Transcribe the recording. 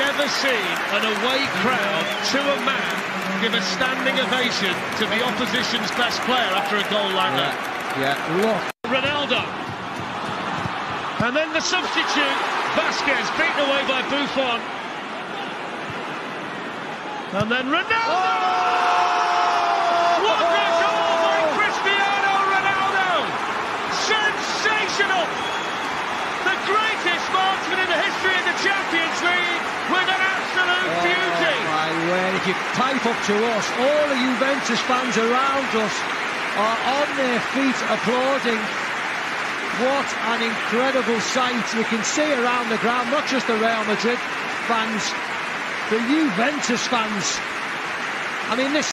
never seen an away crowd to a man give a standing ovation to the opposition's best player after a goal like that. Yeah, look. Ronaldo. And then the substitute, Vázquez, beaten away by Buffon. And then Ronaldo! Oh! What a goal by Cristiano Ronaldo! Sensational! The greatest marksman in the history of the Champions League with an absolute Oh, beauty! my word, if you type up to us, all the Juventus fans around us are on their feet applauding. What an incredible sight. You can see around the ground, not just the Real Madrid fans, the Juventus fans. I mean, this